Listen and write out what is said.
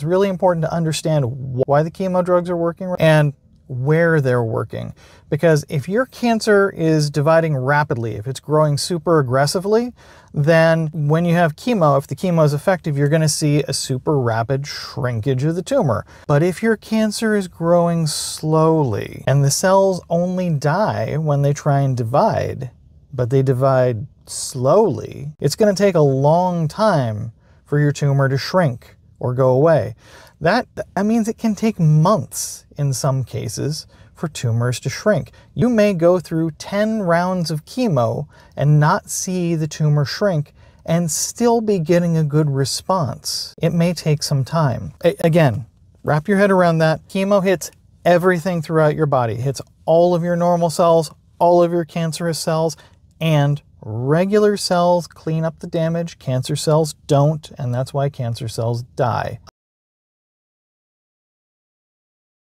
It's really important to understand why the chemo drugs are working and where they're working. Because if your cancer is dividing rapidly, if it's growing super aggressively, then when you have chemo, if the chemo is effective, you're going to see a super rapid shrinkage of the tumor. But if your cancer is growing slowly and the cells only die when they try and divide, but they divide slowly, it's going to take a long time for your tumor to shrink or go away. That, that means it can take months in some cases for tumors to shrink. You may go through 10 rounds of chemo and not see the tumor shrink and still be getting a good response. It may take some time. A again, wrap your head around that. Chemo hits everything throughout your body, it hits all of your normal cells, all of your cancerous cells, and Regular cells clean up the damage, cancer cells don't, and that's why cancer cells die.